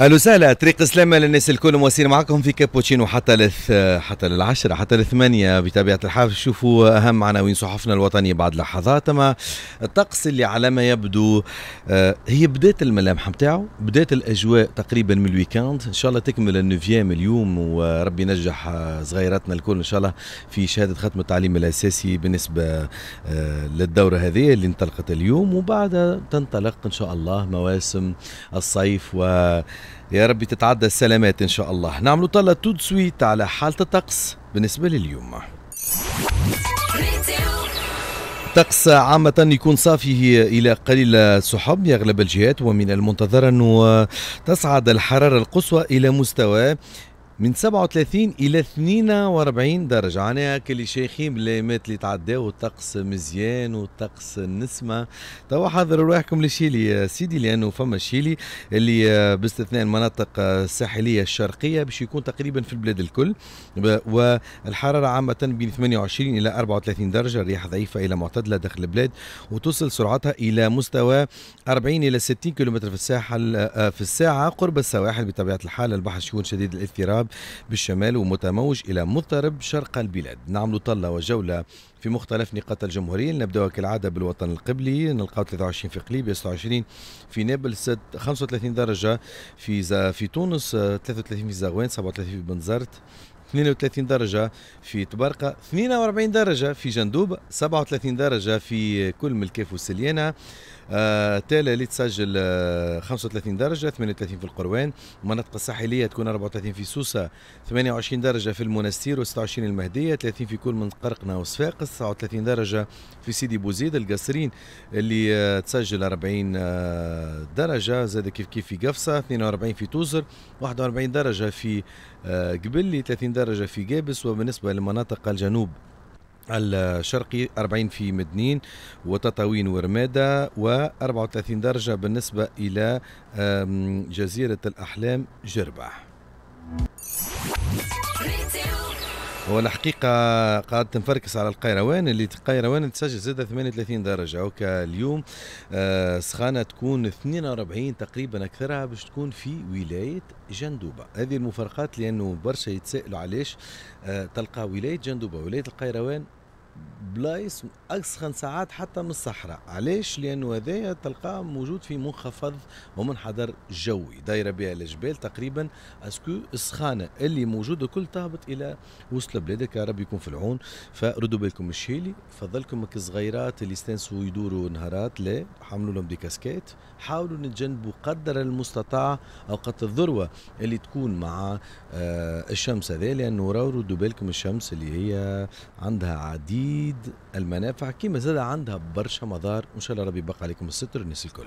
أهلا وسهلا. طريق سلامة للناس الكل. مواصلين معكم في كابوتشينو حتى لث حتى للعشرة حتى للثمانية بطبيعة الحال شوفوا أهم عناوين صحفنا الوطنية بعد لحظات أما الطقس اللي على ما يبدو آه، هي بداية الملامح نتاعو بداية الأجواء تقريبا من ال weekend. إن شاء الله تكمل ال neuvième اليوم وربي ينجح صغيراتنا الكل إن شاء الله في شهادة ختم التعليم الأساسي بالنسبة آه، للدورة هذه اللي انطلقت اليوم. وبعدها تنطلق إن شاء الله مواسم الصيف و يا ربي تتعدى السلامات إن شاء الله. نعملوا طلة تو سويت على حالة الطقس بالنسبة لليوم. طقس عامة يكون صافي إلى قليل السحب أغلب الجهات ومن المنتظر أنه تصعد الحرارة القصوى إلى مستوى من 37 إلى 42 درجة. أنا كل شيخين بالايامات اللي تعداو والطقس مزيان والطقس النسمه توا حضروا رواحكم لشيلي سيدي لأنه فما شيلي اللي باستثناء المناطق الساحلية الشرقية باش يكون تقريبا في البلاد الكل. والحرارة عامة بين 28 إلى 34 درجة. الرياح ضعيفة إلى معتدلة داخل البلاد وتوصل سرعتها إلى مستوى 40 إلى 60 كم في الساحة في الساعة. قرب السواحل بطبيعة الحال البحر يكون شديد الاضطراب. بالشمال ومتموج إلى مضطرب شرق البلاد. نعمل طلة وجولة في مختلف نقاط الجمهورية. نبدأ كالعادة بالوطن القبلي. نلقاو 23 في قليبية 26 في نابلس 35 درجة في في تونس 33 في زغوان 37 في بنزرت 32 درجة في تبرقة 42 درجة في جندوب 37 درجة في كل ملكاف وسليانة تالا اللي تسجل آه 35 درجة 38 في القروان. المناطق الساحلية تكون 34 في سوسة 28 درجة في المنستير و26 المهدية 30 في كل من قرقنة وصفاقس 39 درجة في سيدي بوزيد القصرين اللي آه تسجل 40 آه درجة. زاد كيف كيف في قفصة 42 في توزر 41 درجة في آه قبلي 30 درجة في جابس وبالنسبة لمناطق الجنوب الشرقي 40 في مدنين وتطاوين ورمادة و34 درجة بالنسبة إلى جزيرة الأحلام جربح هو الحقيقة قاعد تنفركس على القيروان اللي القيروان تسجل زادة 38 درجة. وكا اليوم آه سخانة تكون 42 تقريبا أكثرها باش تكون في ولاية جندوبة. هذه المفارقات لأنه برشا يتسائلوا علاش آه تلقى ولاية جندوبة ولاية القيروان بلايص اسخن ساعات حتى من الصحراء. علاش؟ لأنه هذايا تلقاه موجود في منخفض ومنحدر جوي. دايرة بها الجبال تقريبا. أسكو السخانة اللي موجودة كل تهبط إلى وسط بلادك. يا رب يكون في العون. فردوا بالكم الشيلي. فضلكم الصغيرات اللي استنسوا يدوروا نهارات. لا حملوا لهم دي كاسكيت. حاولوا نتجنبوا قدر المستطاع اوقات الذروة اللي تكون مع آه الشمس هذا لأنه راو ردوا بالكم الشمس اللي هي عندها عديد المنافع كما زاد عندها برشا مضار. وإن شاء الله ربي يبقى عليكم الستر الناس الكل.